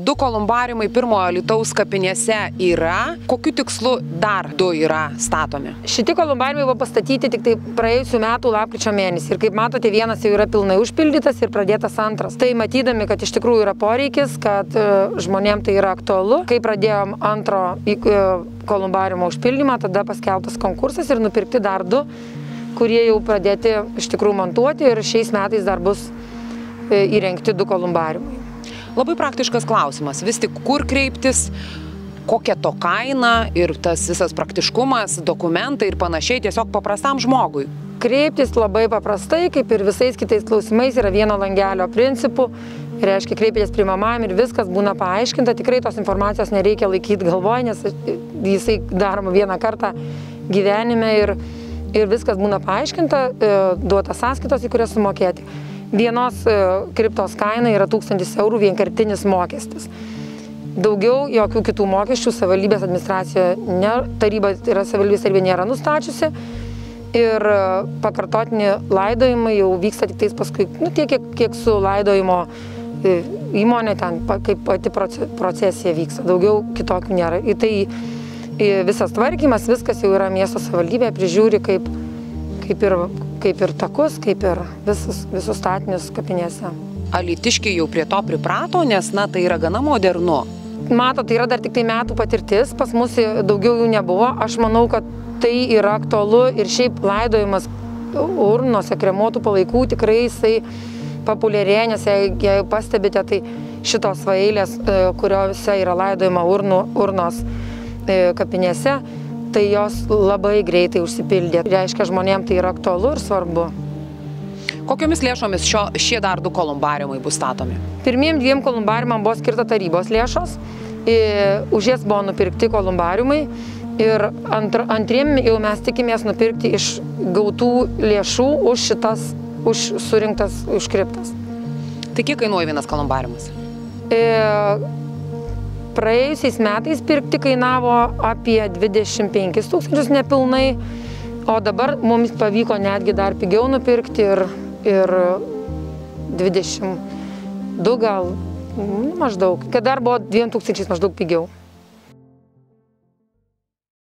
Du kolumbariumai pirmojo Lietuvos kapinėse yra. Kokiu tikslu dar du yra statomi? Šitie kolumbariumai buvo pastatyti tik tai praėjusiu metu lapkričio mėnesį. Ir kaip matote, vienas jau yra pilnai užpildytas ir pradėtas antras. Tai matydami, kad iš tikrųjų yra poreikis, kad e, žmonėm tai yra aktualu, kai pradėjom antro e, kolumbariumo užpildymą, tada paskelbtas konkursas ir nupirkti dar du, kurie jau pradėti iš tikrųjų montuoti ir šiais metais dar bus e, įrengti du kolumbariumai. Labai praktiškas klausimas. Vis tik kur kreiptis, kokia to kaina ir tas visas praktiškumas, dokumentai ir panašiai tiesiog paprastam žmogui. Kreiptis labai paprastai, kaip ir visais kitais klausimais, yra vieno langelio principų. Reiškia, kreipėtės primamam ir viskas būna paaiškinta. Tikrai tos informacijos nereikia laikyti galvoje, nes jisai daroma vieną kartą gyvenime ir, ir viskas būna paaiškinta, e, duota sąskaitos, į kurias sumokėti. Vienos e, kriptos kaina yra 1000 eurų vienkartinis mokestis. Daugiau jokių kitų mokesčių savivaldybės administracija, ne, taryba yra savivaldybės taryba nėra nustačiusi ir e, pakartotini laidojimai jau vyksta tik tais paskui, nu tiek, kiek, kiek su laidojimo e, įmonė ten, kaip pati procesija vyksta, daugiau kitokių nėra. Ir tai visas tvarkymas, viskas jau yra miesto savivaldybė, prižiūri kaip, kaip ir kaip ir takus, kaip ir visus, visus statinius kapinėse. Alitiškiai jau prie to priprato, nes, na, tai yra gana modernu. Mato, tai yra dar tik tai metų patirtis, pas mus daugiau jų nebuvo. Aš manau, kad tai yra aktualu ir šiaip laidojimas urnose, kremuotų palaikų tikrai jisai populiarėja, nes jei, jei pastebite, tai šitos vailės, e, kuriuose yra laidojama urnų, urnos e, kapinėse, tai jos labai greitai užsipildė. Reiškia, žmonėms tai yra aktualu ir svarbu. Kokiomis lėšomis šio, šie dar du kolumbariumai bus statomi? Pirmiem dviem kolumbariumam buvo skirta tarybos lėšos, už jas buvo nupirkti kolumbariumai ir antr, antriem jau mes tikimės nupirkti iš gautų lėšų už šitas, už surinktas, užkriptas. Tai kiek kainuoja vienas kolumbariumas? E, praėjusiais metais pirkti kainavo apie 25 tūkstančius nepilnai, o dabar mums pavyko netgi dar pigiau nupirkti ir, ir 22 gal nu, maždaug, kad dar buvo 2000 maždaug pigiau.